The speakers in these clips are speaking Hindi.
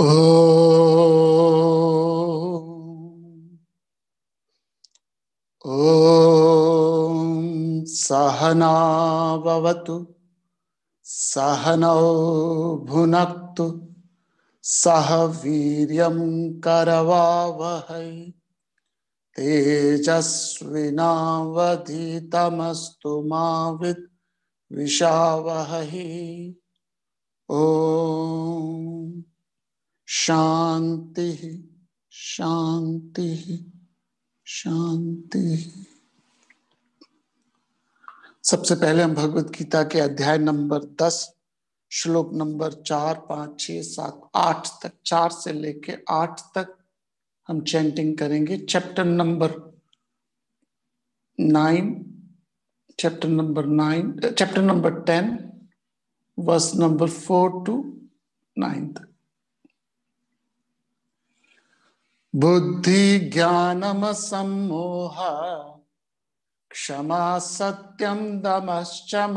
ॐ सहनावतु सहनौ भुनक्तु सह वीर्यं करवावहै तेजस्विनावधीतमस्तु मा विद्विषावहै ॐ शांति शांति शांति सबसे पहले हम भगवत गीता के अध्याय नंबर दस, श्लोक नंबर चार, पाँच छ सात, आठ तक, चार से लेके आठ तक हम चैंटिंग करेंगे। Chapter number nine chapter number nine chapter number ten verse number four two nine बुद्धि ज्ञानम सम्मोह क्षमा सत्यम दमश्चम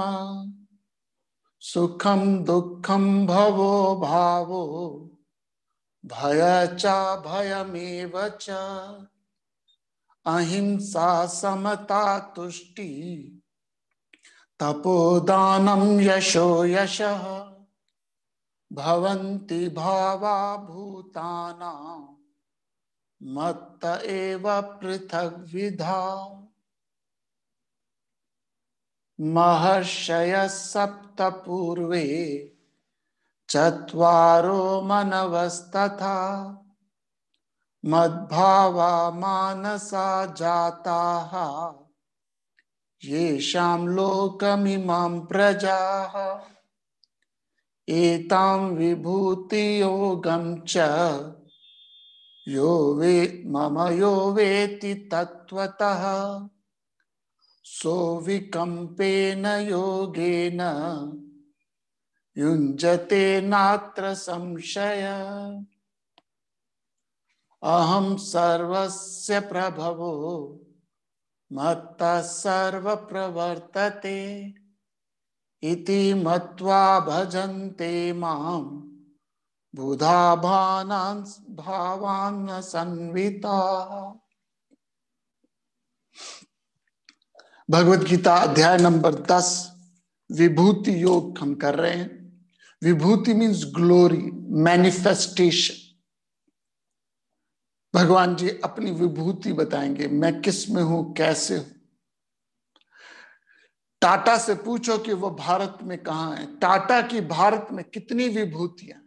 सुखम दुखम भवो भावो भय च। भयमेव च अहिंसा समता तुष्टि तपोदानम यशो यशः, भवन्ति भावा भूतानां मत्त एव पृथक विधा। महर्षय सप्त पूर्वे चत्वारो मनवस्तथा। मद्भावा मानसा जाताः। येषां लोकमिमां प्रजाः। एतां विभूतियोगं च यो वे, मम यो वेति तत्वतः सो विकम्पेन योगेन, युञ्जते नात्र संशय। अहं सर्वस्य प्रभवो, मत्तः सर्वप्रवर्तते। इति मत्वा भजन्ते माम्। बुधा भावान संविता भगवत गीता अध्याय नंबर दस, विभूति योग हम कर रहे हैं। विभूति मीन्स ग्लोरी मैनिफेस्टेशन भगवान जी अपनी विभूति बताएँगे, मैं किसमें हूँ, कैसे हूँ? टाटा से पूछो कि वो भारत में कहा है। टाटा की भारत में कितनी विभूतियाँ?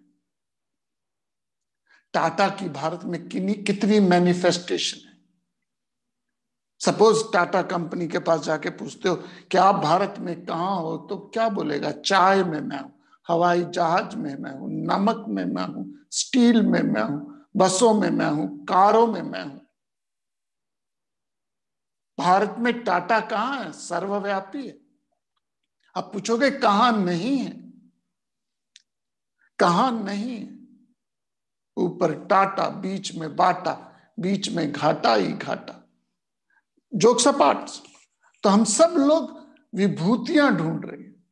टाटा की भारत में कितनी कितनी मैनिफेस्टेशन है? सपोज़ टाटा कंपनी के पास जाके पूछते हो कि आप भारत में कहा हो? तो क्या बोलेगा? चाय में मैं हूँ, हवाई जहाज़ में मैं हूँ, नमक में मैं हूँ, स्टील में मैं हूँ, बसों में मैं हूँ, कारों में मैं हूँ। भारत में टाटा कहाँ है? सर्वव्यापी है। आप पूछोगे, कहा नहीं है? कहा नहीं है? ऊपर टाटा, बीच में बाटा, बीच में घाटा ही घाटा। जोक सपाट तो हम सब लोग विभूतियाँ ढूंढ रहे हैं।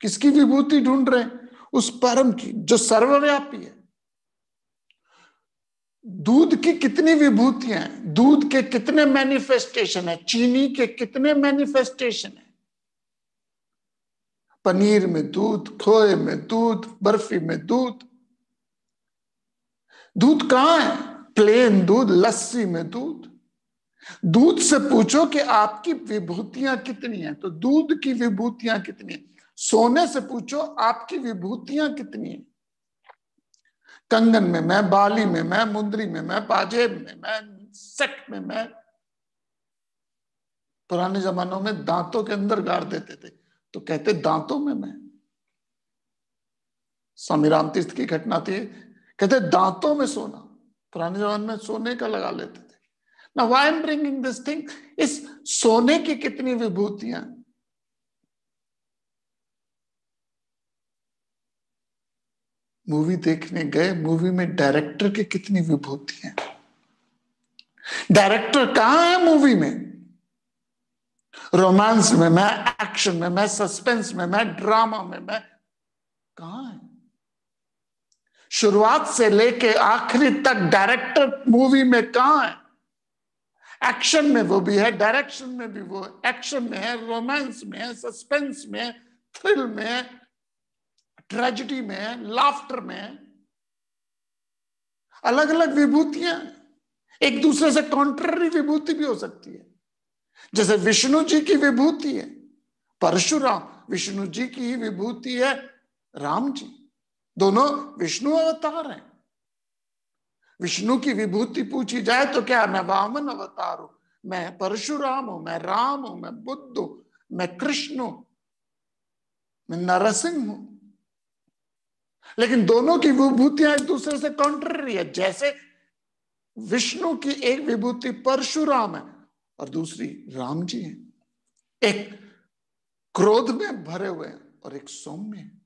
किसकी विभूति ढूंढ रहे हैं? उस परम की, जो सर्वव्यापी है। दूध की कितनी विभूतियाँ हैं? दूध के कितने मैनिफेस्टेशन है? चीनी के कितने मैनिफेस्टेशन है? पनीर में दूध, खोए में दूध, बर्फ़ी में दूध दूध कहाँ है? प्लेन दूध, लस्सी में दूध। दूध से पूछो कि आपकी विभूतियाँ कितनी हैं? तो दूध की विभूतियाँ कितनी हैं? सोने से पूछो, आपकी विभूतियाँ कितनी हैं? कंगन में मैं, बाली में मैं, मुंदरी में मैं पाजेब में मैं सेट में मैं। पुराने जमानों में दांतों के अंदर गाड़ देते थे। तो कहते, दांतों में मैं। स्वामी राम तीर्थ की घटना थी। कहते दांतों में सोना। पुराने जमाने में सोने का लगा लेते थे। ना why am bringing this thing इस सोने की कितनी विभूतियाँ? मूवी देखने गए, मूवी में डायरेक्टर की कितनी विभूतियाँ? डायरेक्टर कहाँ है मूवी में? रोमांस में, मैं एक्शन में, मैं सस्पेंस में, मैं ड्रामा में, मैं कहा है? शुरुआत से लेके आखिरी तक डायरेक्टर मूवी में कहा है? एक्शन में वो भी है डायरेक्शन में भी वो एक्शन में है रोमांस में है सस्पेंस में थ्रिल में ट्रेजिडी में लाफ्टर में अलग अलग विभूतियाँ एक दूसरे से कॉन्ट्ररी विभूति भी हो सकती है। जैसे विष्णु जी की विभूति है, परशुराम। विष्णु जी की ही विभूति है, राम जी। दोनों विष्णु अवतार हैं। विष्णु की विभूति पूछी जाए तो क्या मैं वामन अवतार हूँ? मैं परशुराम हूँ, मैं राम हूँ, मैं बुद्ध हूँ, मैं कृष्ण हूँ, मैं नरसिंह हूँ। लेकिन दोनों की विभूतियाँ एक दूसरे से कॉन्ट्ररी है। जैसे विष्णु की एक विभूति परशुराम है और दूसरी राम जी है। एक क्रोध में भरे हुए हैं और एक सौम्य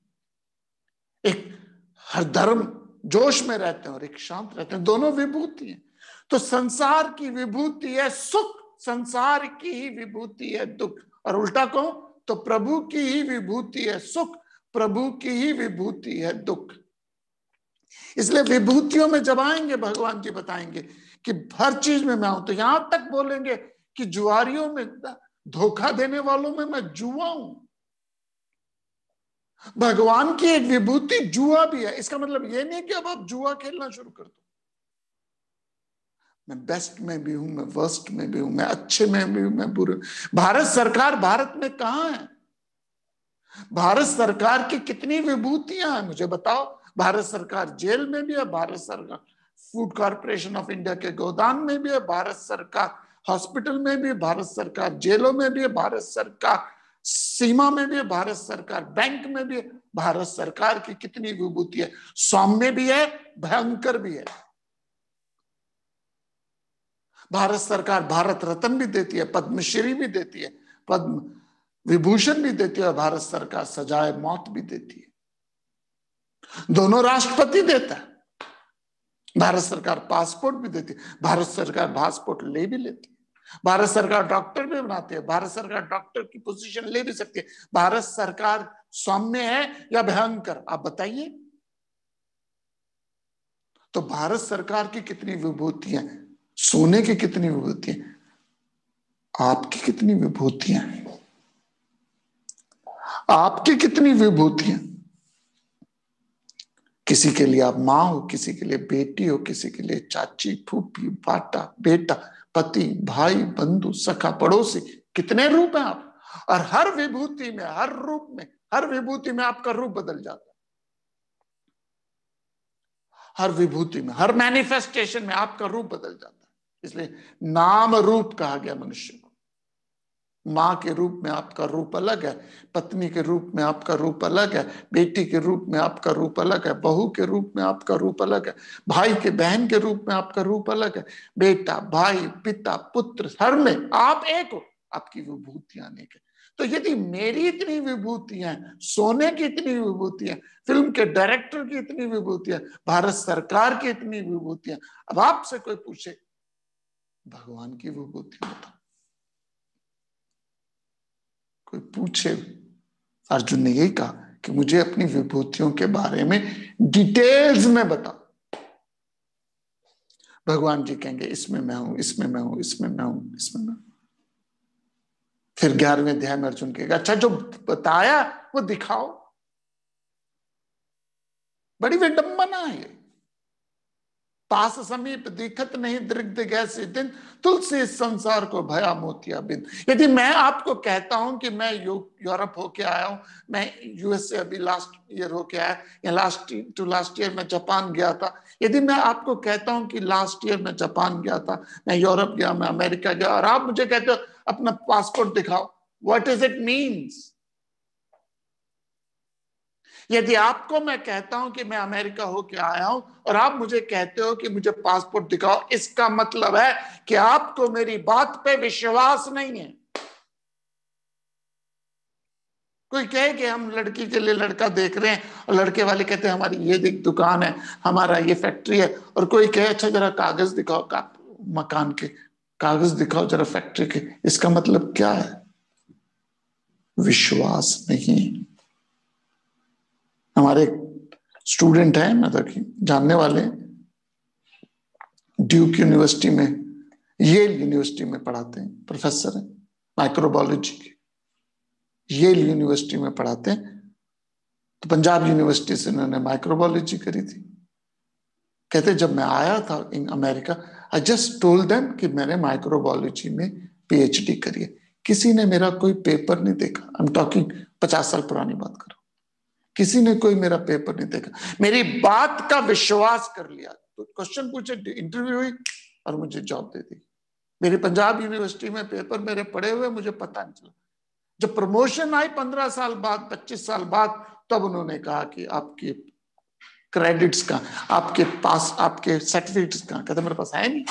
एक हर धर्म जोश में रहते हैं और एक शांत रहते हैं। दोनों विभूति हैं। तो संसार की विभूति है सुख, संसार की ही विभूति है दुख। और उल्टा कहो तो प्रभु की ही विभूति है सुख, प्रभु की ही विभूति है दुख। इसलिए विभूतियों में जब आएँगे, भगवान जी बताएँगे कि हर चीज़ में मैं हूँ तो यहाँ तक बोलेंगे कि जुआरियों में धोखा देने वालों में मैं जुआ हूँ। भगवान की एक विभूति जुआ भी है। इसका मतलब यह नहीं कि अब आप जुआ खेलना शुरू कर दो। मैं बेस्ट में भी हूँ, मैं वर्स्ट में भी हूँ, मैं अच्छे में भी हूँ, मैं बुरे। भारत सरकार भारत में कहा है? भारत सरकार की कितनी विभूतियाँ हैं, मुझे बताओ। भारत सरकार जेल में भी है, भारत सरकार फ़ूड कॉरपोरेशन ऑफ़ इंडिया के गोदाम में भी है, भारत सरकार हॉस्पिटल में भी भारत सरकार जेलों में भी है, भारत सरकार सीमा में भी भारत सरकार, बैंक में भी भारत सरकार की कितनी विभूति है, सौम्य भी है, भयंकर भी है। भारत सरकार भारत रत्न भी देती है, पद्मश्री भी देती है, पद्म विभूषण भी देती है भारत सरकार सजाए मौत भी देती है। दोनों राष्ट्रपति देता है। भारत सरकार पासपोर्ट भी देती है, भारत सरकार पासपोर्ट ले भी लेती है। भारत सरकार डॉक्टर भी बनाते है, भारत सरकार डॉक्टर की पोजीशन ले भी सकती है। भारत सरकार सौम्य है या भयंकर? आप बताइए। तो भारत सरकार की कितनी विभूतियाँ सोने की कितनी विभूतियाँ आपकी कितनी विभूतियाँ आपकी कितनी विभूतियाँ? किसी के लिए आप माँ हो, किसी के लिए बेटी हो, किसी के लिए चाची, फूफी बाटा बेटा पति, भाई, बंधु, सखा, पड़ोसी, कितने रूप हैं आप? और हर विभूति में, हर रूप में, हर विभूति में आपका रूप बदल जाता है। हर विभूति में, हर मैनिफेस्टेशन में आपका रूप बदल जाता है। इसलिए नाम रूप कहा गया मनुष्य। माँ के रूप में आपका रूप अलग है, पत्नी के रूप में आपका रूप अलग है, बेटी के रूप में आपका रूप अलग है, बहू के रूप में आपका रूप अलग है, भाई के बहन के रूप में आपका रूप अलग है, बेटा, भाई, पिता, पुत्र, हर में आप एक हो, आपकी विभूतियाँ अनेक है। तो यदि मेरी इतनी विभूतियाँ सोने की इतनी विभूतियाँ फ़िल्म के डायरेक्टर की इतनी विभूतियाँ भारत सरकार की इतनी विभूतियाँ अब आपसे कोई पूछे, भगवान की विभूतियाँ बताओ। कोई पूछे। अर्जुन ने यही कहा कि मुझे अपनी विभूतियों के बारे में डिटेल्स में बता भगवान जी कहेंगे, इसमें मैं हूँ, इसमें मैं हूँ, इसमें मैं हूँ, इसमें मैं हूँ। फिर ग्यारहवें अध्याय में अर्जुन कहेगा अच्छा जो बताया वो दिखाओ। बड़ी विडंबना है पास समीप दिखत नहीं दृग्ध गैसे दिन, तुलसी इस संसार को भया मोतिया बिन। यदि मैं आपको कहता हूँ कि मैं यूरोप होके आया हूँ, मैं यूएस से अभी लास्ट ईयर होके आया, या लास्ट टू लास्ट ईयर में जापान गया था, यदि मैं आपको कहता हूँ कि लास्ट ईयर में जापान गया था, मैं यूरोप गया, मैं अमेरिका गया, और आप मुझे कहते हो, अपना पासपोर्ट दिखाओ। वट इज़ इट मीन्स यदि आपको मैं कहता हूँ कि मैं अमेरिका होके आया हूँ और आप मुझे कहते हो कि मुझे पासपोर्ट दिखाओ, इसका मतलब है कि आपको मेरी बात पे विश्वास नहीं है। कोई कहे कि हम लड़की के लिए लड़का देख रहे हैं और लड़के वाले कहते हैं, हमारी ये दुकान है, हमारा ये फैक्ट्री है। और कोई कहे अच्छा जरा कागज़ दिखाओ। का मकान के कागज़ दिखाओ, जरा फैक्ट्री के। इसका मतलब क्या है? विश्वास नहीं। हमारे स्टूडेंट है मतलब कि जानने वाले ड्यूक यूनिवर्सिटी में येल यूनिवर्सिटी में पढ़ाते हैं प्रोफेसर हैं माइक्रोबायोलॉजी के। येल यूनिवर्सिटी में पढ़ाते हैं तो पंजाब यूनिवर्सिटी से उन्होंने माइक्रोबायोलॉजी करी थी। कहते जब मैं आया था in America I just told them कि मैंने माइक्रोबायोलॉजी में पीएचडी करी है। किसी ने मेरा कोई पेपर नहीं देखा। आई एम टॉकिंग पचास साल पुरानी बात करो। किसी ने कोई मेरा पेपर नहीं देखा। मेरी बात का विश्वास कर लिया। तो क्वेश्चन पूछे इंटरव्यू हुई और मुझे जॉब दे दी। मेरे पंजाब यूनिवर्सिटी में पेपर मेरे पड़े हुए, मुझे पता नहीं चला। जब प्रमोशन आई पंद्रह साल बाद, पच्चीस साल बाद, तब उन्होंने कहा कि आपके क्रेडिट्स का आपके पास आपके सर्टिफिकेट्स का कहते, मेरे पास है नहीं।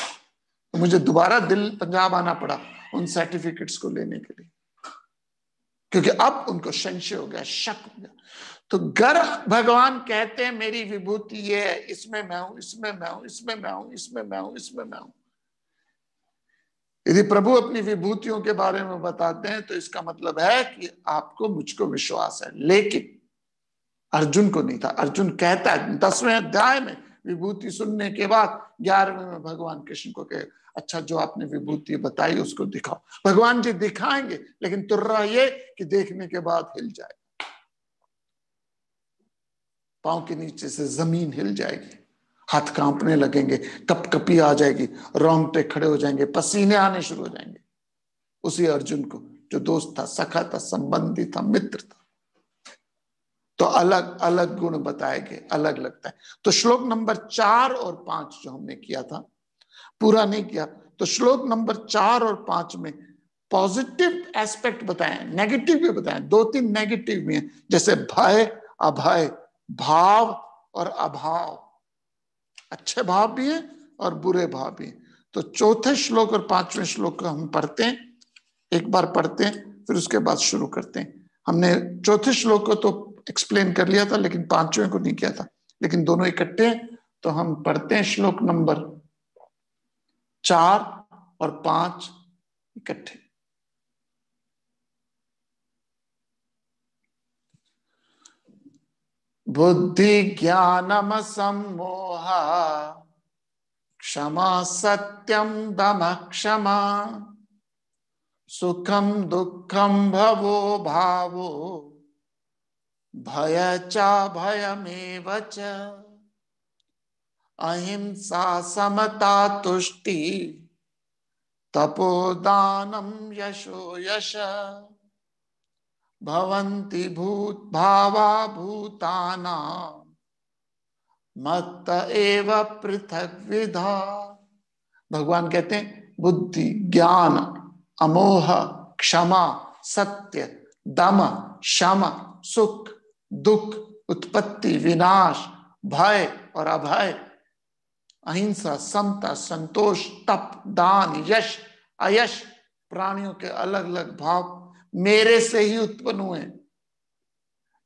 तो मुझे दोबारा दिल, पंजाब आना पड़ा उन सर्टिफिकेट्स को लेने के लिए। क्योंकि अब उनको संशय हो गया, शक हो गया। तो गर्भ भगवान कहते हैं, मेरी विभूति ये है, इसमें मैं हूँ, इसमें मैं हूँ, इसमें मैं हूँ, इसमें मैं हूँ, इसमें मैं हूँ। यदि प्रभु अपनी विभूतियों के बारे में बताते हैं तो इसका मतलब है कि आपको, मुझको विश्वास है। लेकिन अर्जुन को नहीं था। अर्जुन कहता है, दसवें अध्याय में विभूति सुनने के बाद ग्यारहवें में भगवान कृष्ण को कहे अच्छा जो आपने विभूति बताई, उसको दिखाओ। भगवान जी दिखाएँगे, लेकिन तुर्रा ये कि देखने के बाद हिल जाए। पाँव के नीचे से ज़मीन हिल जाएगी। हाथ कांपने लगेंगे कप कपी आ जाएगी, रोंगटे खड़े हो जाएँगे, पसीने आने शुरू हो जाएँगे। उसी अर्जुन को, जो दोस्त था, सखा था, संबंधी था, मित्र था। तो अलग अलग गुण बताए गए, अलग लगता है। तो श्लोक नंबर चार और पाँच जो हमने किया था, पूरा नहीं किया तो श्लोक नंबर चार और पाँच में पॉजिटिव एस्पेक्ट बताए, नेगेटिव भी बताए, दो तीन नेगेटिव भी हैं, जैसे भय, अभय भाव और अभाव। अच्छे भाव भी है और बुरे भाव भी तो चौथे श्लोक और पाँचवें श्लोक को हम पढ़ते हैं। एक बार पढ़ते हैं, फिर उसके बाद शुरू करते हैं। हमने चौथे श्लोक को तो एक्सप्लेन कर लिया था, लेकिन पाँचवें को नहीं किया था। लेकिन दोनों इकट्ठे तो हम पढ़ते हैं श्लोक नंबर चार और पाँच इकट्ठे। बुद्धि ज्ञानम सम्मोह। क्षमा सत्यम दम क्षमा। सुखम दुखम भवो भावो। भय चा। भयमेव अहिंसा समता तुष्टि। तपोदानम यशो यश। भवन्ति भूत भावा भूताना। मत एव पृथक विधा। भगवान कहते हैं, बुद्धि, ज्ञान, अमोह, क्षमा, सत्य, दम, शम, सुख, दुख, उत्पत्ति, विनाश, भय और अभय। अहिंसा, समता, संतोष, तप, दान, यश, अयश, प्राणियों के अलग अलग भाव मेरे से ही उत्पन्न हुए।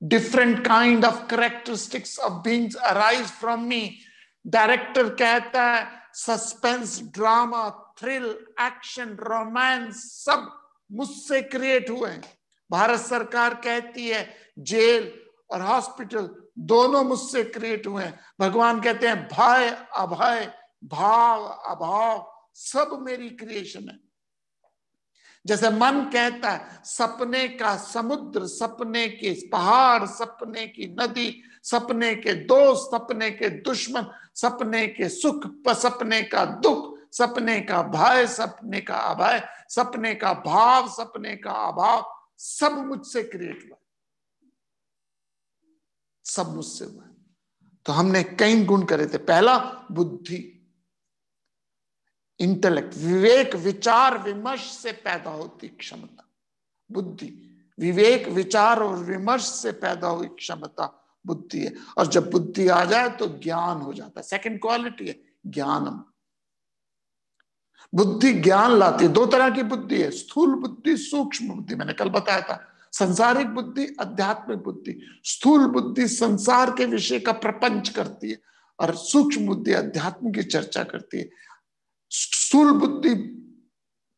Different kind of characteristics of beings arise from me director कहता है suspense drama thrill action romance सब मुझसे क्रिएट हुए हैं। भारत सरकार कहती है, जेल और हॉस्पिटल दोनों मुझसे क्रिएट हुए हैं। भगवान कहते हैं, भय, अभय, भाव, अभाव, सब मेरी क्रिएशन है। जैसे मन कहता है, सपने का समुद्र, सपने के पहाड़, सपने की नदी, सपने के दोस्त, सपने के दुश्मन, सपने के सुख सपने का दुख, सपने का भय, सपने का अभय, सपने का भाव, सपने का अभाव, सब मुझसे क्रिएट हुआ सब मुझसे हुआ तो हमने कई गुण करे थे। पहला, बुद्धि। इंटेलेक्ट विवेक, विचार, विमर्श से पैदा होती क्षमता। बुद्धि, विवेक, विचार और विमर्श से पैदा हुई क्षमता, बुद्धि है। और जब बुद्धि आ जाए तो ज्ञान हो जाता है। सेकंड क्वालिटी है, ज्ञानम। बुद्धि ज्ञान लाती है। दो तरह की बुद्धि है, स्थूल बुद्धि, सूक्ष्म बुद्धि। मैंने कल बताया था, संसारिक बुद्धि, आध्यात्मिक बुद्धि। स्थूल बुद्धि संसार के विषय का प्रपंच करती है और सूक्ष्म बुद्धि अध्यात्म की चर्चा करती है। स्थूल बुद्धि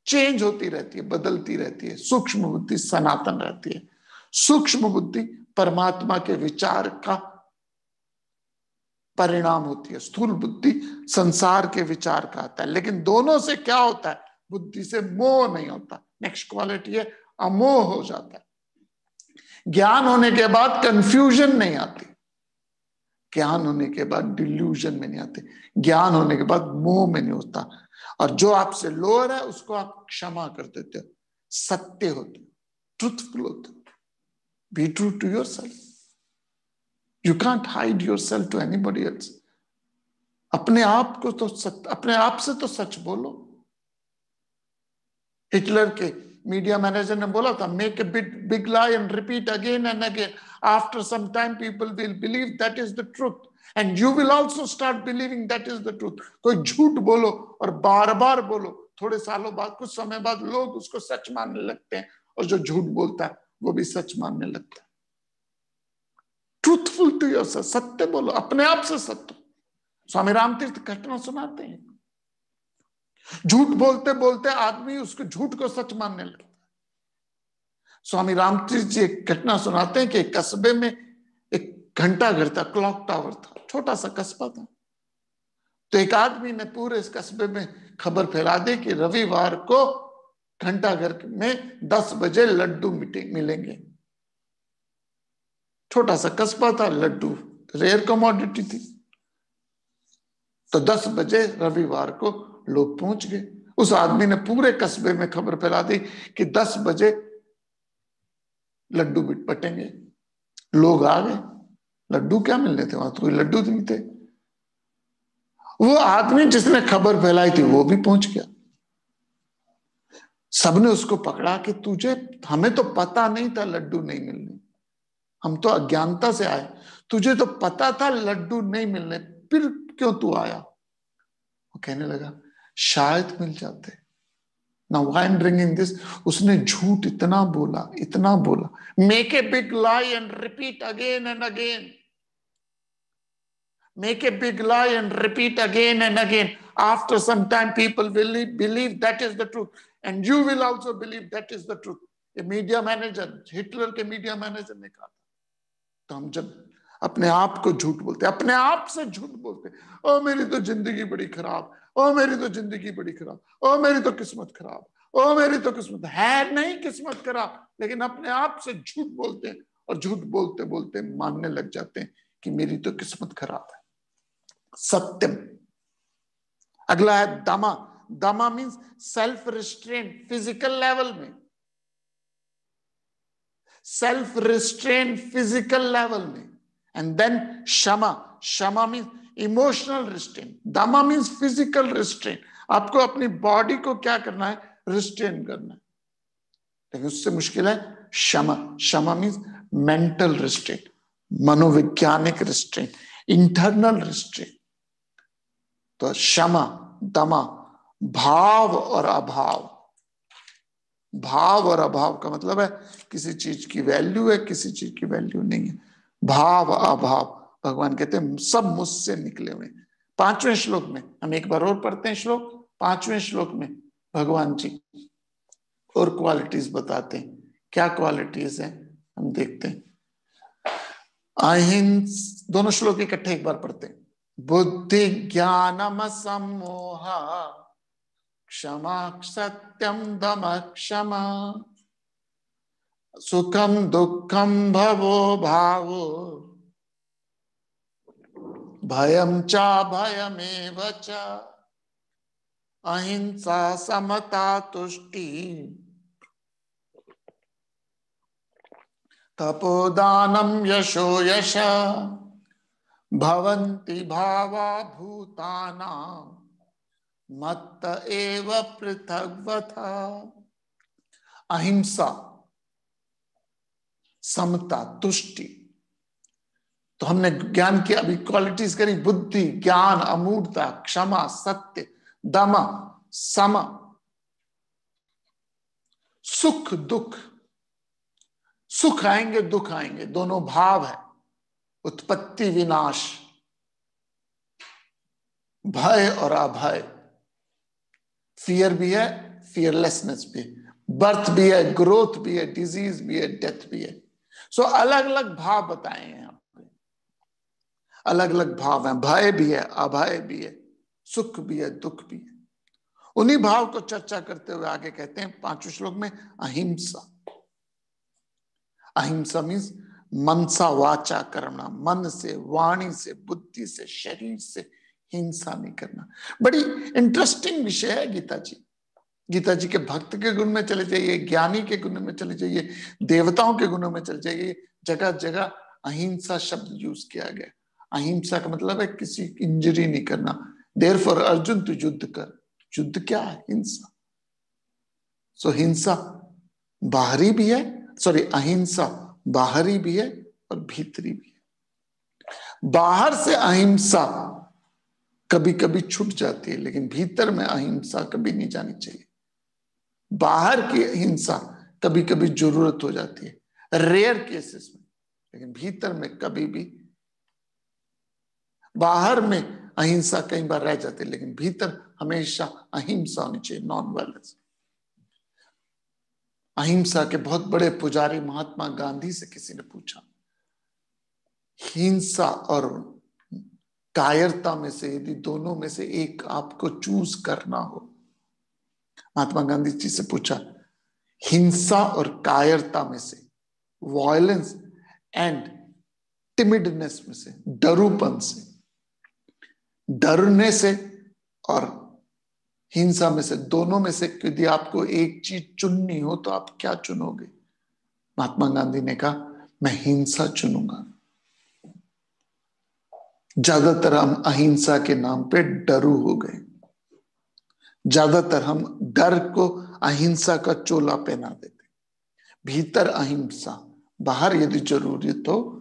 चेंज होती रहती है, बदलती रहती है, सूक्ष्म बुद्धि सनातन रहती है। सूक्ष्म बुद्धि परमात्मा के विचार का परिणाम होती है। स्थूल बुद्धि संसार के विचार का आता है। लेकिन दोनों से क्या होता है? बुद्धि से मोह नहीं होता। नेक्स्ट क्वालिटी है, अमोह हो जाता है। ज्ञान होने के बाद कंफ्यूजन नहीं आती। ज्ञान होने के बाद डिल्यूजन में नहीं आते। ज्ञान होने के बाद मोह में नहीं होता। और जो आपसे लोअर है, उसको आप क्षमा कर देते हो। सत्य होते ट्रुथफुल होते be true to yourself you can't hide yourself to any else अपने आप को तो सत्य अपने आप से तो सच बोलो। हिटलर के मीडिया मैनेजर ने बोला था make a big big lie and repeat again and again after some time people will believe that is the truth and you will also start believing that is the truth कोई झूठ बोलो और बार बार बोलो, थोड़े सालों बाद, कुछ समय बाद लोग उसको सच मानने लगते हैं और जो झूठ बोलता है, वो भी सच मानने लगता है। ट्रूथफुल टू योर सत्य बोलो, अपने आप से सत्य। स्वामी राम तीर्थ घटना सुनाते हैं। झूठ बोलते बोलते आदमी उसको झूठ को सच मानने लगता स्वामी रामतीर्थ जी एक घटना सुनाते हैं कि कस्बे में एक घंटा घर था क्लॉक टावर था, छोटा सा कस्बा था। तो एक आदमी ने पूरे इस कस्बे में खबर फैला दी कि रविवार को घंटा घर में दस बजे लड्डू मिलेंगे। छोटा सा कस्बा था, लड्डू, रेयर कमोडिटी थी। तो दस बजे रविवार को लोग पहुँच गए। उस आदमी ने पूरे कस्बे में खबर फैला दी कि दस बजे लड्डू बटेंगे। लोग आ गए। लड्डू क्या मिलने थे वहाँ? तो कोई लड्डू नहीं थे। वो आदमी जिसने खबर फैलाई थी, वो भी पहुँच गया। सबने उसको पकड़ा कि तुझे, हमें तो पता नहीं था लड्डू नहीं मिलने। हम तो अज्ञानता से आए। तुझे तो पता था लड्डू नहीं मिलने। फिर क्यों तू आया? वो कहने लगा शायद मिल जाते। Now I am bringing this उसने झूठ इतना बोला इतना बोला। Make a big lie and repeat again and again make a big lie and repeat again and again after some time people will believe that is the truth and you will also believe that is the truth media manager Hitler के मीडिया मैनेजर ने कहा था। तो हम जब अपने आप को झूठ बोलते अपने आप से झूठ बोलते ओ, मेरी तो ज़िंदगी बड़ी खराब। ओ, मेरी तो ज़िंदगी बड़ी खराब। ओ, मेरी तो किस्मत खराब। ओ, मेरी तो किस्मत है नहीं किस्मत खराब। लेकिन अपने आप से झूठ बोलते हैं और झूठ बोलते बोलते मानने लग जाते हैं कि मेरी तो किस्मत खराब है। सत्यम। अगला है दमा। Dama means self restrain physical level में। सेल्फ रिस्ट्रेन फ़िज़िकल लेवल में। And then kshama kshama means emotional restrain dama means physical restrain आपको अपनी बॉडी को क्या करना है? रिस्ट्रेन करना है। लेकिन उससे मुश्किल है क्षमा। क्षमा मीन्स मेंटल रिस्ट्रेन मनोवैज्ञानिक रिस्ट्रेन इंटरनल रिस्ट्रेन तो क्षमा, दमा, भाव और अभाव। भाव और अभाव का मतलब है किसी चीज़ की वैल्यू है, किसी चीज़ की वैल्यू नहीं है। भाव, अभाव। भगवान कहते हैं, सब मुझसे निकले हुए पाँचवें श्लोक में, हम एक बार और पढ़ते हैं श्लोक, पाँचवें श्लोक में भगवान जी और क्वालिटीज बताते हैं। क्या क्वालिटीज है? हम देखते हैं। अहिंस, दोनों श्लोक इकट्ठे एक बार पढ़ते हैं। बुद्धि ज्ञानम सम्मोहा, क्षमा सत्यम दम क्षमा, सुखम दुखम भवो भावो। भयम चा, भयमेव च। अहिंसा, समता, तुष्टि। तपोदानम यशो यश। भवन्ति भावा भूतानाम मत एव पृथग्वथा अहिंसा, समता, तुष्टि। तो हमने ज्ञान की अभी क्वालिटीज करी, बुद्धि, ज्ञान अमूर्ता क्षमा, सत्य, दम, सम। सुख, दुख। सुख आएँगे, दुख आएँगे, दोनों भाव है। उत्पत्ति, विनाश। भय और अभय। फियर भी है फियरलेसनेस भी बर्थ भी है ग्रोथ भी है डिज़ीज़ भी है डेथ भी है। सो अलग अलग भाव बताए हैं अलग अलग भाव हैं। भय भी है, अभय भी है, सुख भी है, दुख भी है। उन्हीं भाव को चर्चा करते हुए आगे कहते हैं पाँचवें श्लोक में, अहिंसा। अहिंसा मीन्स मनसा वाचा करना, मन से, वाणी से, बुद्धि से, शरीर से हिंसा नहीं करना। बड़ी इंटरेस्टिंग विषय है गीता जी। गीता जी के भक्त के गुण में चले जाइए, ज्ञानी के गुण में चले जाइए, देवताओं के गुणों में चले जाइए जगह जगह अहिंसा शब्द यूज़ किया गया। अहिंसा का मतलब है किसी की इंजरी नहीं करना। देर फॉर अर्जुन तू युद्ध कर। युद्ध क्या है? हिंसा। सो so, हिंसा बाहरी भी है सॉरी अहिंसा बाहरी भी है और भीतरी भी है। बाहर से अहिंसा कभी कभी छूट जाती है लेकिन भीतर में अहिंसा कभी नहीं जानी चाहिए। बाहर की हिंसा कभी कभी ज़रूरत हो जाती है। रेयर केसेस में। लेकिन भीतर में कभी भी बाहर में अहिंसा कई बार रह जाती लेकिन भीतर हमेशा अहिंसा होनी चाहिए नॉन वायलेंस अहिंसा के बहुत बड़े पुजारी महात्मा गांधी से किसी ने पूछा, हिंसा और कायरता में से यदि दोनों में से एक आपको चूज़ करना हो, महात्मा गांधी जी से पूछा, हिंसा और कायरता में से वायलेंस एंड टिमिडनेस में से, डरूपन से डरने से और हिंसा में से, दोनों में से यदि आपको एक चीज़ चुननी हो तो आप क्या चुनोगे? महात्मा गांधी ने कहा, मैं हिंसा चुनूँगा। ज़्यादातर हम अहिंसा के नाम पे डरू हो गए। ज़्यादातर हम डर को अहिंसा का चोला पहना देते। भीतर अहिंसा, बाहर यदि ज़रूरत हो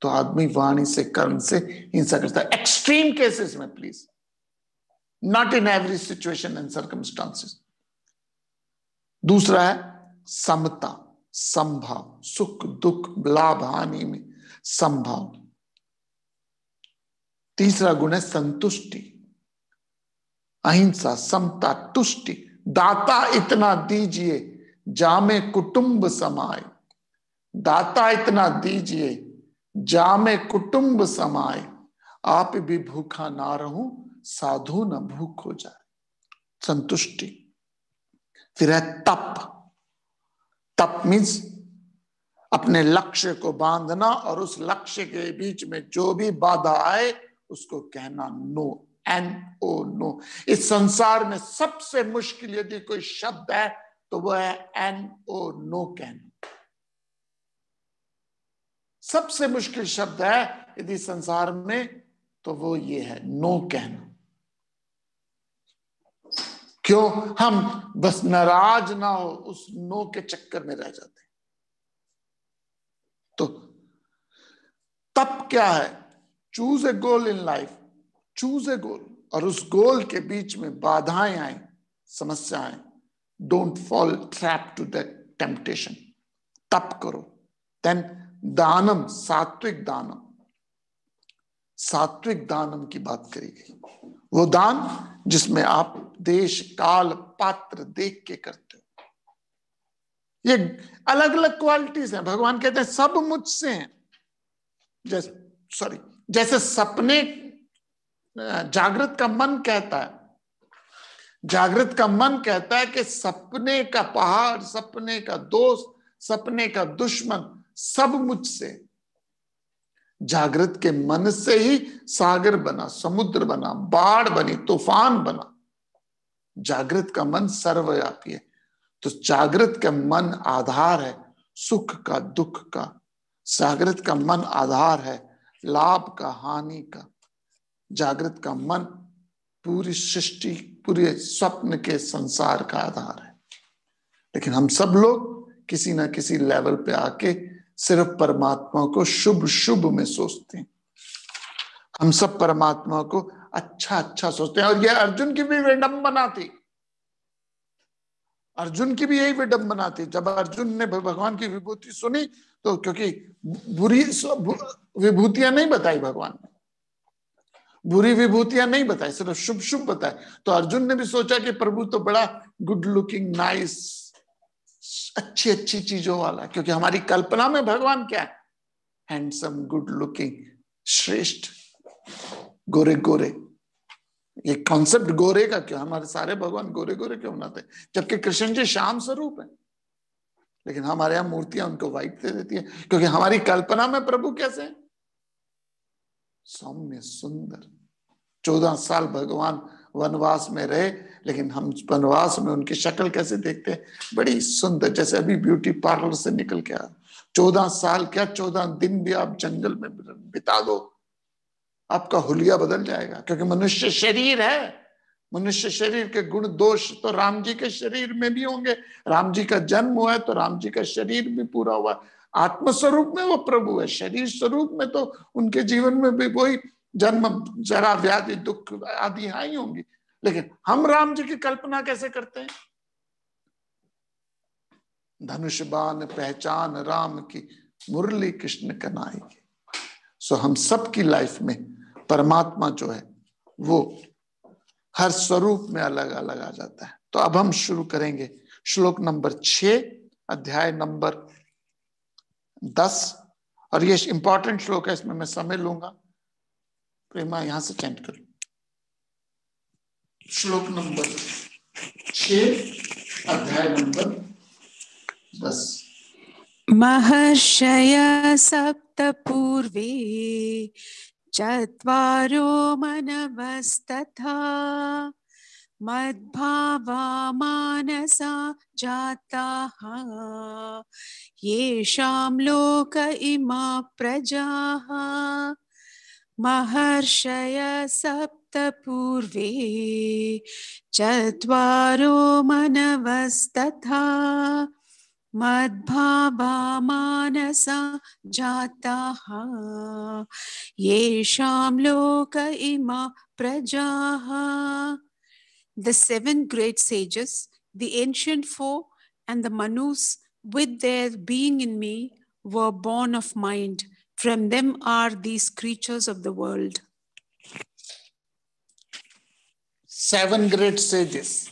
तो आदमी वाणी से, कर्म से हिंसा करता है। एक्सट्रीम केसेस में please not in every situation and circumstances दूसरा है, समता। संभाव। सुख, दुख, लाभ, हानि में संभाव। तीसरा गुण है, संतुष्टि। अहिंसा, समता, तुष्टि। दाता इतना दीजिए, जामे कुटुंब समाए दाता इतना दीजिए जामे कुटुंब समाए आप भी भूखा ना रहूँ, साधु न भूख हो जाए। संतुष्टि। फिर है तप। तप मीन्स अपने लक्ष्य को बांधना और उस लक्ष्य के बीच में जो भी बाधा आए, उसको कहना नो। N oh no. इस संसार में सबसे मुश्किल यदि कोई शब्द है तो वो है एन ओ नो कहना। सबसे मुश्किल शब्द है, यदि संसार में तो वो ये है, नो कहना। क्यों? हम बस नाराज़ ना हो, उस नो के चक्कर में रह जाते हैं। तो तप क्या है? Choose a goal in life choose a goal और उस गोल के बीच में बाधाएँ आए समस्याएँ don't fall trap to the temptation तप करो। देन दानम, सात्विक दानम। सात्विक दानम की बात करी गई। वो दान जिसमें आप देश, काल, पात्र देख के करते हो। ये अलग अलग क्वालिटीज हैं। भगवान कहते हैं, सब मुझसे हैं। जैसे सॉरी जैसे सपने जागृत का मन कहता है। जागृत का मन कहता है कि सपने का पहाड़, सपने का दोस्त, सपने का दुश्मन सब मुझसे। जागृत के मन से ही सागर बना, समुद्र बना, बाढ़ बनी, तूफ़ान बना। जागृत का मन सर्वव्यापी है। तो जागृत का मन आधार है सुख का, दुख का। जागृत का मन आधार है लाभ का, हानि का। जागृत का मन पूरी सृष्टि, पूरे स्वप्न के संसार का आधार है। लेकिन हम सब लोग किसी ना किसी लेवल पे आके सिर्फ़ परमात्मा को शुभ शुभ में सोचते हैं। हम सब परमात्मा को अच्छा अच्छा सोचते हैं। और यह अर्जुन की भी विडंबना थी अर्जुन की भी यही विडंबना थी जब अर्जुन ने भगवान की विभूति सुनी तो क्योंकि बुरी विभूतियाँ नहीं बताई भगवान ने। बुरी विभूतियाँ नहीं बताई, सिर्फ़ शुभ शुभ बताए। तो अर्जुन ने भी सोचा कि प्रभु तो बड़ा गुड लुकिंग नाइस अच्छी अच्छी चीज़ों वाला, क्योंकि हमारी कल्पना में भगवान क्या है? हैंडसम गुड लुकिंग श्रेष्ठ गोरे गोरे ये कॉन्सेप्ट गोरे का क्यों? हमारे सारे भगवान गोरे गोरे क्यों बनाते हैं? जबकि कृष्ण जी शाम स्वरूप है। लेकिन हमारे यहाँ मूर्तियाँ उनको वाइट दे देती है, क्योंकि हमारी कल्पना में प्रभु कैसे सौम्य, सुंदर। चौदह साल भगवान वनवास में रहे, लेकिन हम वनवास में उनकी शक्ल कैसे देखते हैं? बड़ी सुंदर, जैसे अभी ब्यूटी पार्लर से निकल के आ चौदह साल क्या चौदह दिन भी आप जंगल में बिता दो। आपका हुलिया बदल जाएगा, क्योंकि मनुष्य शरीर है। मनुष्य शरीर के गुण दोष तो राम जी के शरीर में भी होंगे। राम जी का जन्म हुआ है तो राम जी का शरीर भी पूरा हुआ आत्म स्वरूप में वो प्रभु है, शरीर स्वरूप में तो उनके जीवन में भी वही जन्म, जरा व्याधि, दुख आदि आई होंगी। लेकिन हम राम जी की कल्पना कैसे करते हैं? धनुष बान पहचान राम की, मुरली कृष्ण कनाई की। सो हम सबकी लाइफ में परमात्मा जो है, वो हर स्वरूप में अलग अलग आ जाता है। तो अब हम शुरू करेंगे श्लोक नंबर छ, अध्याय नंबर दस। और ये इंपॉर्टेंट श्लोक है, इसमें मैं समय लूँगा। प्रेमा, यहाँ से चेंज कर। श्लोक नंबर छ अध्याय नंबर दस। महर्षय सप्तपूर्वे चत्वारो मनवस्तथा मद्भावा मानसा जाताः। येषां लोक इमा प्रजाः। महर्षय सप्तपूर्वे चत्वारो मनवस्तथा मद्भावा मानसा जाताः येषां लोक इमा प्रजाः The seven great sages, the ancient four, and the Manus, with their being in me, were born of mind. From them are these creatures of the world. Seven great sages,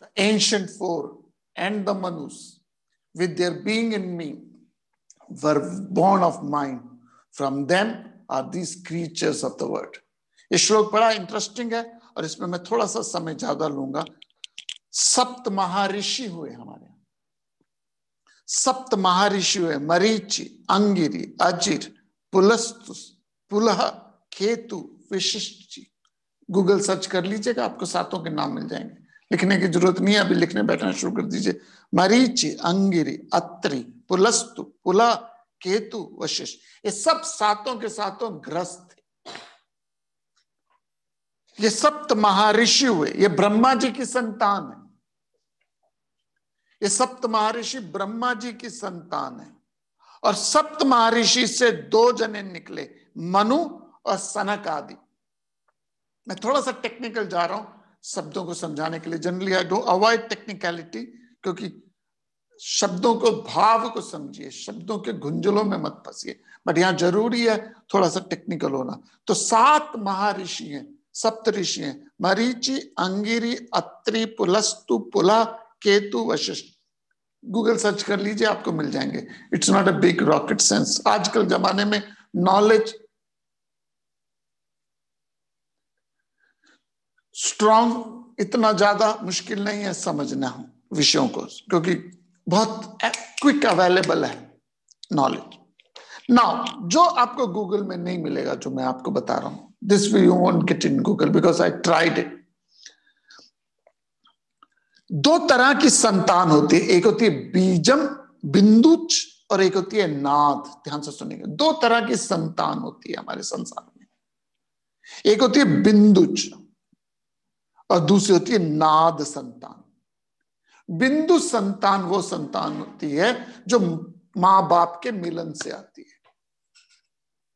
the ancient four, and the Manus, with their being in me were born of mind. From them are these creatures of the world. ये श्लोक बड़ा इंटरेस्टिंग है और इसमें मैं थोड़ा सा समय ज़्यादा लूँगा सप्त महर्षि हुए हमारे सप्त महर्षि हुए, मरीचि, अंगिरी, अजिर, पुलस्तुस, पुलह, केतु, विशिष्ट। गूगल सर्च कर लीजिएगा, आपको सातों के नाम मिल जाएँगे। लिखने की ज़रूरत नहीं है, अभी लिखने बैठना शुरू कर दीजिए। मरीचि, अंगिरी, अत्रि, पुलस्तु पुला केतु वशिष्ठ ये सब सातों के सातों ग्रस्त थे। ये सप्त महर्षि हुए, ये ब्रह्मा जी की संतान है। ये सप्त महर्षि ब्रह्मा जी की संतान है। और सप्त महर्षि से दो जने निकले, मनु और सनक आदि। मैं थोड़ा सा टेक्निकल जा रहा हूँ, शब्दों को समझाने के लिए। Generally I don't avoid technicality क्योंकि शब्दों को, भाव को समझिए, शब्दों के गुंजलों में मत फंसिए। बट यहाँ ज़रूरी है थोड़ा सा टेक्निकल होना। तो सात महर्षि हैं, सप्त ऋषि हैं, मरीचि, अंगिरी अत्रि पुलस्तु पुला केतु वशिष्ठ। गूगल सर्च कर लीजिए, आपको मिल जाएँगे। It's not a big rocket science आजकल जमाने में नॉलेज स्ट्रॉन्ग इतना ज़्यादा मुश्किल नहीं है समझना विषयों को, क्योंकि बहुत क्विक अवेलेबल है नॉलेज नाउ जो आपको गूगल में नहीं मिलेगा, जो मैं आपको बता रहा हूँ this we you won't get in Google because I tried it दो तरह की संतान होती है। एक होती है बीजम बिंदुच और एक होती है नाद। ध्यान से सुनेंगे दो तरह की संतान होती है हमारे संसार में। एक होती है बिंदुच और दूसरी होती है नाद संतान। बिंदु संतान वो संतान होती है जो माँ बाप के मिलन से आती है।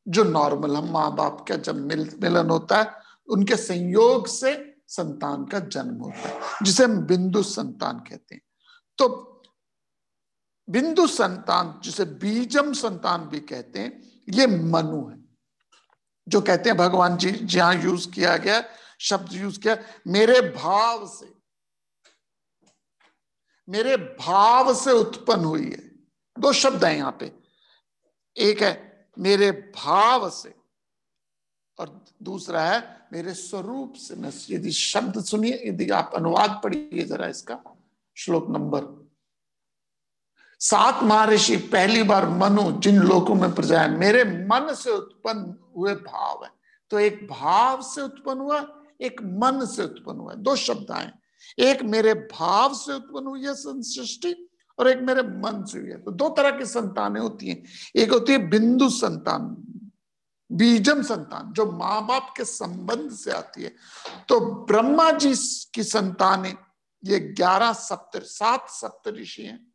जो नॉर्मल हम माँ बाप का जब मिल, मिलन होता है उनके संयोग से संतान का जन्म होता है, जिसे हम बिंदु संतान कहते हैं। तो बिंदु संतान, जिसे बीजम संतान भी कहते हैं, ये मनु है, जो कहते हैं, भगवान जी, जहाँ यूज़ किया गया, शब्द यूज़ किया, मेरे भाव से, मेरे भाव से उत्पन्न हुई है। दो शब्द हैं यहाँ पे। एक है, मेरे भाव से और दूसरा है, मेरे स्वरूप से मैं यदि शब्द सुनिए, यदि आप अनुवाद पढ़िए जरा इसका, श्लोक नंबर। सात महर्षि पहली बार मनु, जिन लोगों में प्रजा मेरे मन से उत्पन्न हुए भाव है। तो एक भाव से उत्पन्न हुआ, एक मन से उत्पन्न हुआ। दो शब्द आए। एक मेरे भाव से उत्पन्न हुई है सृष्टि और एक मेरे मन से हुई है। तो दो तरह की संतानें होती हैं। एक होती है बिंदु संतान बीजम संतान, जो माँ बाप के संबंध से आती है। तो ब्रह्मा जी की संतानें, ये ग्यारह सप्त सात सप्त ऋषि हैं।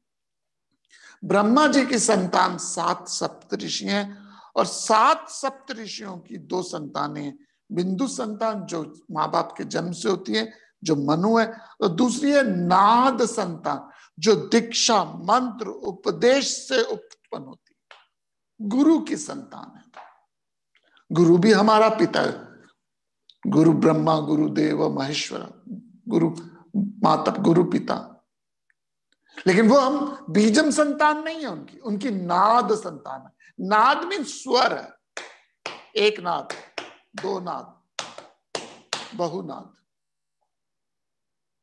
ब्रह्मा जी की संतान सात सप्त ऋषि हैं और सात सप्त ऋषियों की दो संतानें हैं। बिंदु संतान, जो माँ बाप के जन्म से होती है, जो मनु है, और दूसरी है नाद संतान, जो दीक्षा, मंत्र, उपदेश से उत्पन्न होती है। गुरु की संतान है। गुरु भी हमारा पिता है। गुरु ब्रह्मा, गुरु देव, महेश्वर, गुरु माता, गुरु पिता। लेकिन वो हम बीजम संतान नहीं है उनकी उनकी नाद संतान है। नाद मीन स्वर है। एक नाद, दो नाद बहुनाद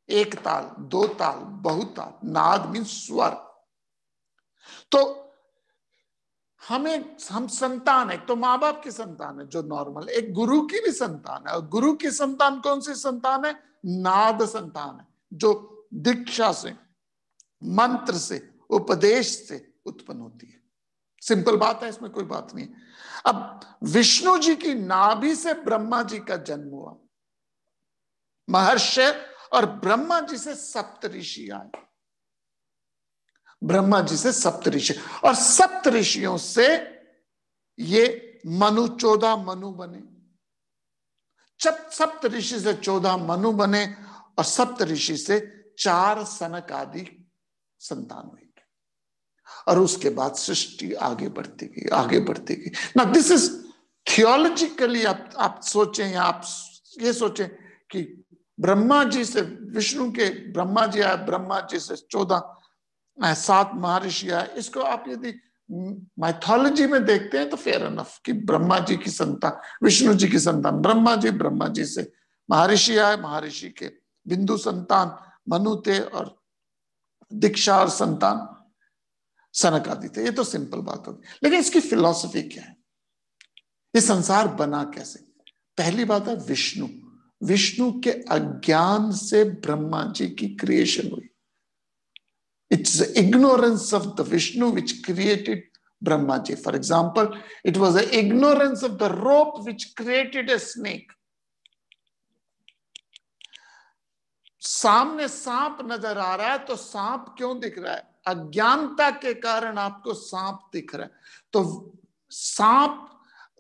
एक ताल, दो ताल बहुताल नाद मीन स्वर। तो हमें, हम संतान है तो माँ बाप की संतान है जो नॉर्मल एक गुरु की भी संतान है, और गुरु की संतान कौन सी संतान है? नाद संतान है, जो दीक्षा से, मंत्र से, उपदेश से उत्पन्न होती है। सिंपल बात है, इसमें कोई बात नहीं अब विष्णु जी की नाभि से ब्रह्मा जी का जन्म हुआ। महर्षि और ब्रह्मा जी से सप्त ऋषि आए। ब्रह्मा जी से सप्त ऋषि। और सप्त ऋषियों से ये मनु चौदह मनु बने। सप्त ऋषि से चौदह मनु बने और सप्त ऋषि से चार सनक आदि संतान हुई। और उसके बाद सृष्टि आगे बढ़ती गई, आगे बढ़ती गई। ना दिस इज़ थियोलॉजिकली आप आप सोचें या आप ये सोचें कि ब्रह्मा जी से, विष्णु के ब्रह्मा जी आए ब्रह्मा जी से चौदह सात महर्षि इसको आप यदि माइथोलॉजी में देखते हैं तो फेयर अनफ कि ब्रह्मा जी की संतान विष्णु जी की संतान, ब्रह्मा जी ब्रह्मा जी से महर्षि आए, महर्षि के बिंदु संतान, मनु थे और दीक्षा और संतान, सनक आदि थे। ये तो सिंपल बात होगी लेकिन इसकी फिलॉसफी क्या है? ये संसार बना कैसे? पहली बात है विष्णु। विष्णु के अज्ञान से ब्रह्मा जी की क्रिएशन हुई। It's ignorance of the Vishnu which created Brahma ji for example it was ignorance of the rope which created a snake सामने सांप नज़र आ रहा है तो सांप क्यों दिख रहा है? अज्ञानता के कारण आपको सांप दिख रहा है। तो सांप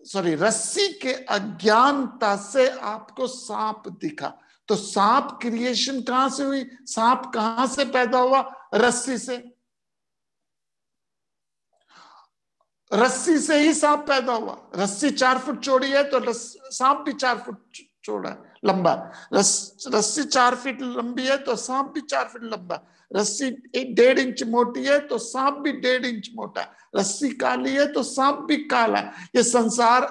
सॉरी रस्सी के अज्ञानता से आपको सांप दिखा। तो सांप क्रिएशन कहाँ से हुई? सांप कहाँ से पैदा हुआ? रस्सी से। रस्सी से ही सांप पैदा हुआ। रस्सी चार फुट चौड़ी है तो सांप भी चार फुट चौड़ा लंबा रस, रस्सी चार फीट लंबी है तो सांप भी चार फीट लंबा रस्सी डेढ़ इंच मोटी है तो सांप भी डेढ़ इंच मोटा रस्सी काली है तो सांप भी काला ये संसार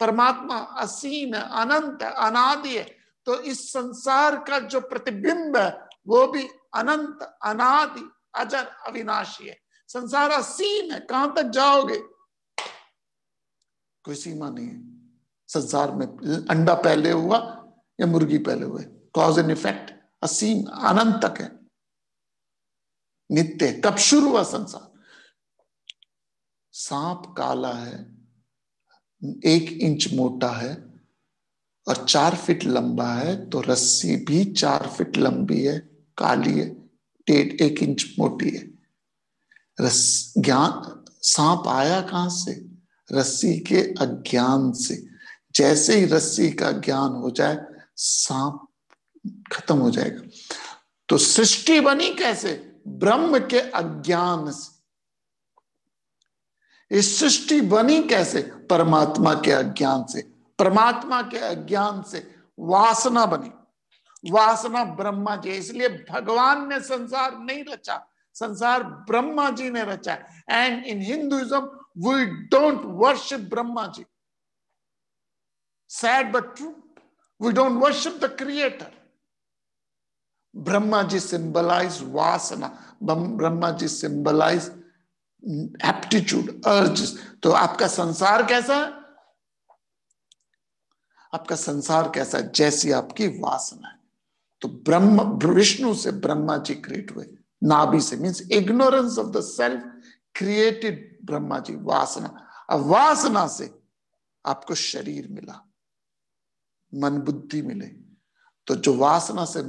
परमात्मा असीम है अनंत है अनादि है। तो इस संसार का जो प्रतिबिंब है वो भी अनंत, अनादि, अजर, अविनाशी है। संसार असीम है। कहाँ तक जाओगे? कोई सीमा नहीं है। संसार में अंडा पहले हुआ या मुर्गी पहले हुए? कॉज एंड इफ़ेक्ट असीम अनंत तक है। नित्य कब शुरू हुआ संसार? सांप काला है, एक इंच मोटा है और चार फीट लंबा है तो रस्सी भी चार फीट लंबी है। काली है डेढ़ एक इंच मोटी है। रस, ज्ञान, सांप आया कहाँ से? रस्सी के अज्ञान से। जैसे ही रस्सी का ज्ञान हो जाए, सांप खत्म हो जाएगा। तो सृष्टि बनी कैसे? ब्रह्म के अज्ञान से। इस सृष्टि बनी कैसे? परमात्मा के अज्ञान से। परमात्मा के अज्ञान से वासना बनी। वासना ब्रह्मा जी, इसलिए भगवान ने संसार नहीं रचा, संसार ब्रह्मा जी ने रचा and in Hinduism we don't worship Brahma ji. Sad but true we don't worship the creator Brahma ji symbolise वासना, ब्रह्मा जी सिंबलाइज एप्टीट्यूड अर्ज़ तो आपका संसार कैसा है? आपका संसार कैसा है? जैसी आपकी वासना है। तो ब्रह्म, विष्णु से ब्रह्मा जी क्रिएट हुए, नाभि से means ignorance of the self created Brahma ji, वासना। अब वासना से आपको शरीर मिला, मन बुद्धि मिले तो जो वासना से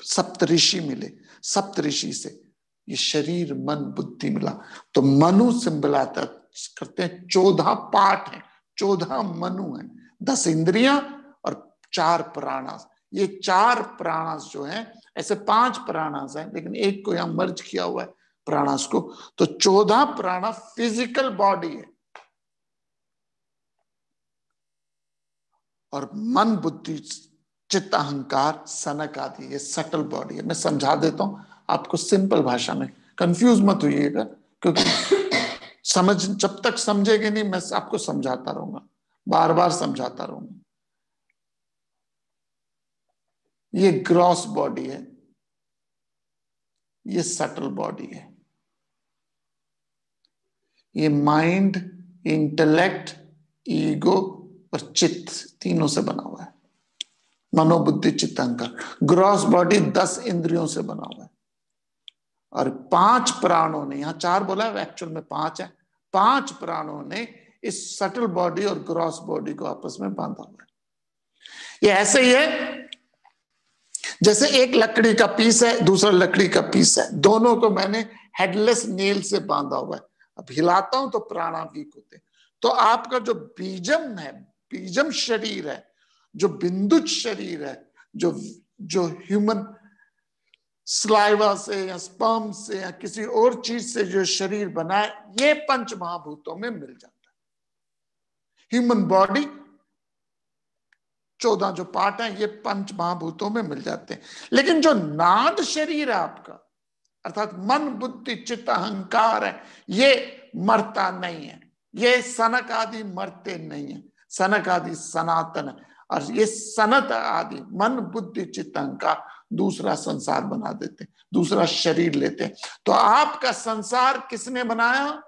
सप्तऋषि मिले सप्तऋषि से ये शरीर, मन, बुद्धि मिला। तो मनु सिंबलाता करते हैं, चौदह पाठ है, चौदह मनु है, दस इंद्रिया और चार प्राणास। ये चार प्राणास जो है, ऐसे पाँच प्राणास है, लेकिन एक को यहाँ मर्ज किया हुआ है प्राणास को। तो चौदह प्राणा फ़िज़िकल बॉडी है। और मन, बुद्धि, चित्त, अहंकार, सनक आदि, ये सटल बॉडी है। मैं समझा देता हूँ आपको सिंपल भाषा में। कंफ्यूज मत होइएगा, क्योंकि समझ, जब तक समझेगे नहीं, मैं आपको समझाता रहूँगा। बार बार समझाता रहूँगा। ये ग्रॉस बॉडी है, ये सटल बॉडी है। ये माइंड इंटेलेक्ट ईगो और चित्त तीनों से बना हुआ है। मनोबुद्धि चित्त ग्रॉस बॉडी दस इंद्रियों से बना हुआ है। और पाँच प्राणों ने, यहाँ चार बोला है एक्चुअल में पाँच है। पाँच प्राणों ने इस सटल बॉडी और ग्रॉस बॉडी को आपस में बांधा हुआ है। ये ऐसे ही है जैसे एक लकड़ी का पीस है, दूसरा लकड़ी का पीस है। दोनों को मैंने हेडलेस नेल से बांधा हुआ है। अब हिलाता हूँ तो प्राणा वीक होते तो आपका जो बीजम है, बीजम शरीर है, जो बिंदु शरीर है, जो जो ह्यूमन स्लाइवा से या स्पर्म से या किसी और चीज़ से जो शरीर बनाए ये पंच महाभूतों में मिल जाता है। ह्यूमन बॉडी चौदह जो पार्ट है, ये पंच महाभूतों में मिल जाते हैं। लेकिन जो नाद शरीर है आपका, अर्थात मन, बुद्धि, चित्त, अहंकार है, ये मरता नहीं है। ये सनक आदि मरते नहीं है। सनक आदि सनातन है। और ये सनत आदि, मन, बुद्धि, चित्त, अहंकार, दूसरा संसार बना देते दूसरा शरीर लेते तो आपका संसार किसने बनाया?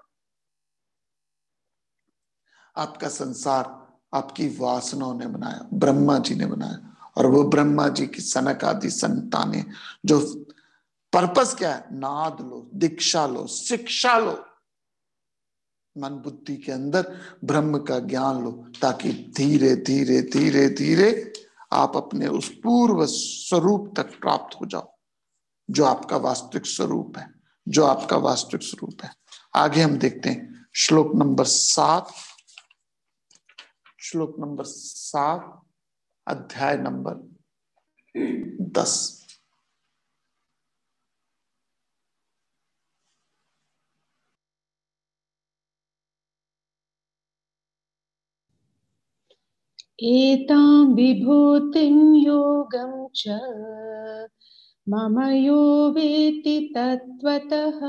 आपका संसार आपकी वासनाओं ने बनाया, ब्रह्मा जी ने बनाया। और वो ब्रह्मा जी की सनक आदि संताने, जो पर्पस क्या है? नाद लो, दीक्षा लो, शिक्षा लो। मन बुद्धि के अंदर ब्रह्म का ज्ञान लो, ताकि धीरे धीरे धीरे धीरे आप अपने उस पूर्व स्वरूप तक प्राप्त हो जाओ, जो आपका वास्तविक स्वरूप है, जो आपका वास्तविक स्वरूप है। आगे हम देखते हैं, श्लोक नंबर सात। श्लोक नंबर सात, अध्याय नंबर दस। एतां विभूतिं योगं च, मम यो वेति तत्त्वतः।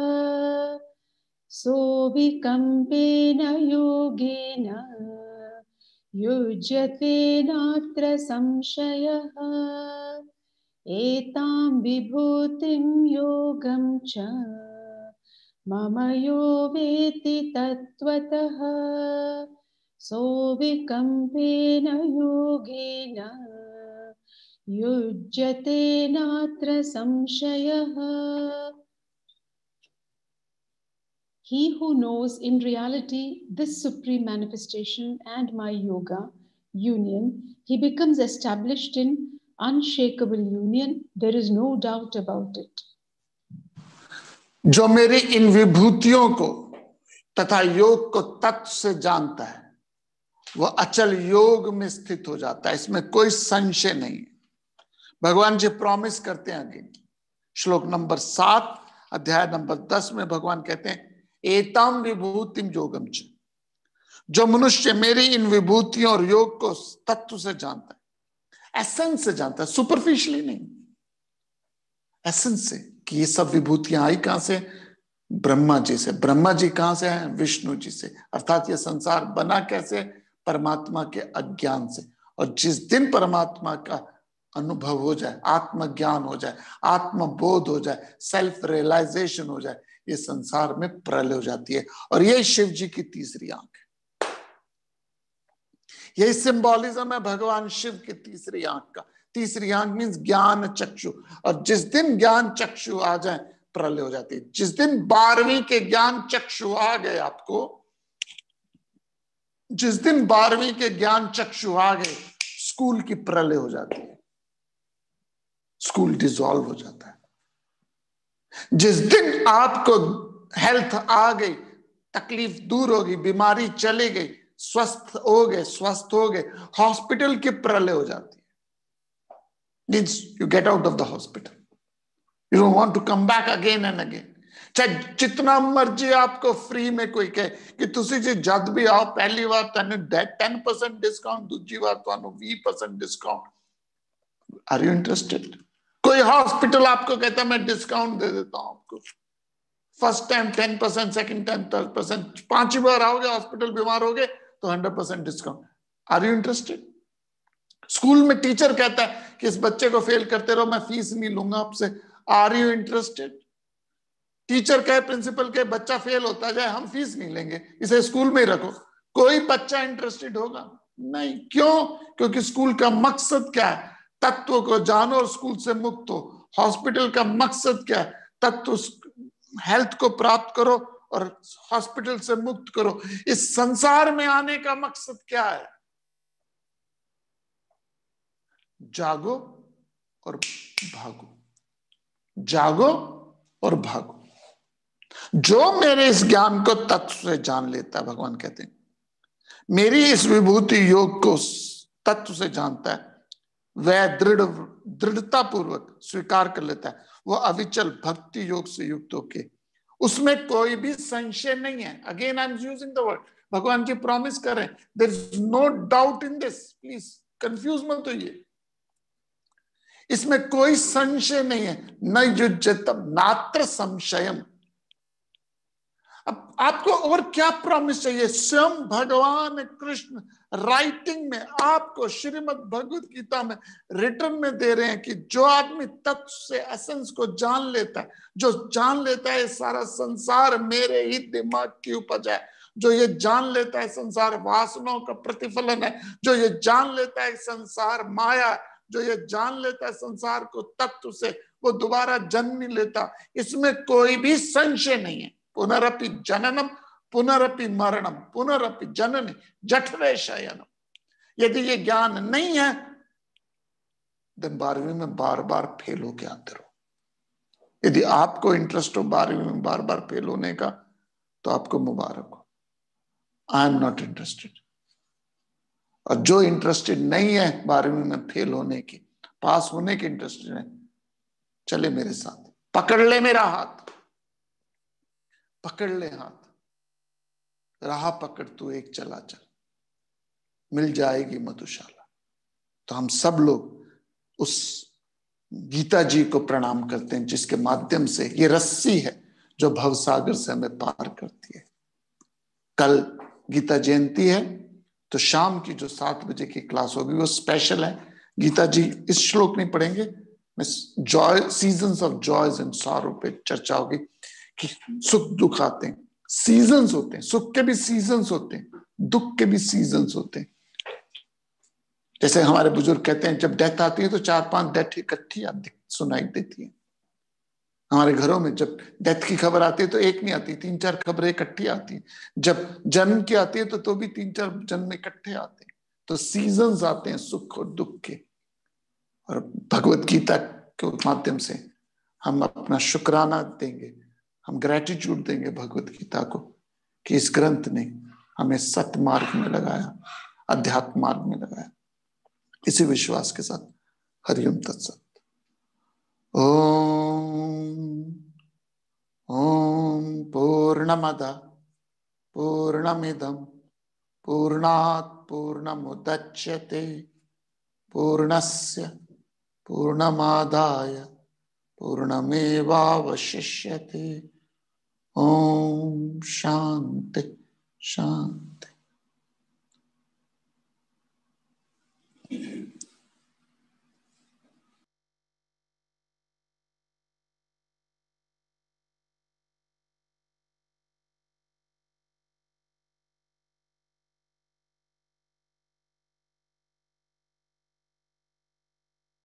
सोऽविकम्पेन योगेन युज्यते नात्र संशयः। एतां विभूतिं योगं च। मम यो वेति तत्त्वतः। सोऽविकम्पेन योगेन। युज्यते नात्र संशयः। He who knows in reality this supreme manifestation and my yoga union, he becomes established in unshakable union. There is no doubt about it. जो मेरी इन विभूतियों को तथा योग को तत्व से जानता है वह अचल योग में स्थित हो जाता है इसमें कोई संशय नहीं भगवान जी प्रॉमिस करते हैं आगे श्लोक नंबर सात अध्याय नंबर दस में भगवान कहते हैं एताम विभूतिम योगम च। जो मनुष्य मेरी इन विभूतियों और योग को तत्व से जानता है एसेंस से जानता है सुपरफिशियली नहीं। एसेंस से कि ये सब विभूतियाँ आई कहाँ से? ब्रह्मा जी से। ब्रह्मा जी कहाँ से हैं? विष्णु जी से। अर्थात ये संसार बना कैसे? परमात्मा के अज्ञान से। और जिस दिन परमात्मा का अनुभव हो जाए, आत्मज्ञान हो जाए, आत्मबोध हो जाए सेल्फ रियलाइजेशन हो जाए ये संसार में प्रलय हो जाती है। और ये शिव जी की तीसरी आँख है। यही सिंबॉलिज्म है भगवान शिव की तीसरी आँख का। तीसरी आँख मीन्स ज्ञान चक्षु। और जिस दिन ज्ञान चक्षु आ जाए, प्रलय हो जाती है। जिस दिन बारहवीं के ज्ञान चक्षु आ गए आपको, जिस दिन बारहवीं के ज्ञान चक्षु आ गए, स्कूल की प्रलय हो जाती है। स्कूल डिजॉल्व हो जाता है। जिस दिन आपको हेल्थ आ गई तकलीफ दूर होगी बीमारी चली गई स्वस्थ हो गए स्वस्थ हो गए हॉस्पिटल की प्रलय हो जाती है means you get out of the hospital you don't want to come back again and again चाहे जितना मर्जी आपको फ्री में कोई कहे कि ਤੁਸੀਂ ਜੀ ਜਦ ਵੀ ਆਓ ਪਹਿਲੀ ਵਾਰ ਤੁਹਾਨੂੰ 10% डिस्काउंट दूसरी बार ਤੁਹਾਨੂੰ 20% डिस्काउंट आर यू इंटरेस्टेड कोई हॉस्पिटल आपको कहता है, मैं डिस्काउंट दे देता हूँ आपको। First time ten percent second time दस परसेंट पांचवी बार आओगे हॉस्पिटल बीमार हो गए तो hundred percent discount are you interested school में टीचर कहता है कि इस बच्चे को फेल करते रहो, मैं फ़ीस नहीं लूँगा आपसे। आर यू इंटरेस्टेड टीचर कहे प्रिंसिपल के बच्चा फेल होता जाए, हम फ़ीस नहीं लेंगे। इसे स्कूल में ही रखो। कोई बच्चा इंटरेस्टेड होगा? नहीं। क्यों? क्योंकि स्कूल का मकसद क्या है? तत्व को जानो स्कूल से मुक्त हो। हॉस्पिटल का मकसद क्या है? तत्व हेल्थ को प्राप्त करो और हॉस्पिटल से मुक्त करो। इस संसार में आने का मकसद क्या है? जागो और भागो। जागो और भागो। जो मेरे इस ज्ञान को तत्व से जान लेता है, भगवान कहते हैं, मेरी इस विभूति योग को तत्व से जानता है। वह दृढ़ दृढ़ता पूर्वक स्वीकार कर लेता है। वो अविचल भक्ति योग से युक्त होके। उसमें कोई भी संशय नहीं है। Again I am using the word भगवान की प्रॉमिस करें there is no doubt in this please confuse मत होइए। इसमें कोई संशय नहीं है। न युजत नात्र संशयम। अब आपको और क्या प्रॉमिस चाहिए? स्वयं भगवान कृष्ण राइटिंग में, आपको श्रीमद भगवत गीता में रिटर्न में दे रहे हैं कि जो आदमी तत्व से एसेंस को जान लेता है, जो जान लेता है सारा संसार मेरे ही दिमाग की उपज है, जो ये जान लेता है संसार वासनाओं का प्रतिफलन है, जो ये जान लेता है संसार माया जो ये जान लेता है संसार को तत्व से वो दोबारा जन्म नहीं लेता, इसमें कोई भी संशय नहीं है। पुनरपि जननम पुनरपि मरणम पुनरपि जनन जठरे शयनम यदि ये ज्ञान नहीं है दिन बारहवीं में बार बार फेल होके आते रहो। यदि आपको इंटरेस्ट हो बारहवीं में बार बार फेल होने का तो आपको मुबारक हो। आई एम नॉट इंटरेस्टेड और जो इंटरेस्टेड नहीं है बारहवीं में फेल होने की पास होने की इंटरेस्टेड है, चले मेरे साथ। पकड़ ले मेरा हाथ। पकड़ ले हाथ। राह पकड़, तू एक चला चल। मिल जाएगी मधुशाला। तो हम सब लोग उस गीता जी को प्रणाम करते हैं, जिसके माध्यम से ये रस्सी है जो भवसागर से हमें पार करती है। कल गीता जयंती है तो शाम की जो सात बजे की क्लास होगी, वो स्पेशल है। गीता जी इस श्लोक नहीं पढ़ेंगे। Joy season of joys and sorrow पे चर्चा होगी। सुख दुख आते हैं। सीजन्स होते हैं। सुख के भी सीजन्स होते हैं। दुख के भी सीजन्स होते हैं। जैसे हमारे बुज़ुर्ग कहते हैं, जब डेथ आती है तो चार पाँच डेथ इकट्ठी सुनाई देती है। हमारे घरों में जब डेथ की खबर आती है तो एक नहीं आती तीन चार खबरें इकट्ठी आती जब जन्म की आती है तो तो भी तीन चार जन्म इकट्ठे आते हैं। तो सीजन्स आते हैं सुख और दुख के। और भगवत गीता के माध्यम से हम अपना शुक्राना देंगे। हम ग्रेटिट्यूड देंगे भगवत गीता को कि इस ग्रंथ ने हमें सत्य मार्ग में लगाया, अध्यात्म मार्ग में लगाया। इसी विश्वास के साथ, हरिओम तत्सत। ओम ओम पूर्णमद पूर्णमिदम पूर्णात् पूर्णमुदच्यते पूर्णस्य पूर्णमादाय, पूर्णमेवावशिष्यते। ओम शांत शांत।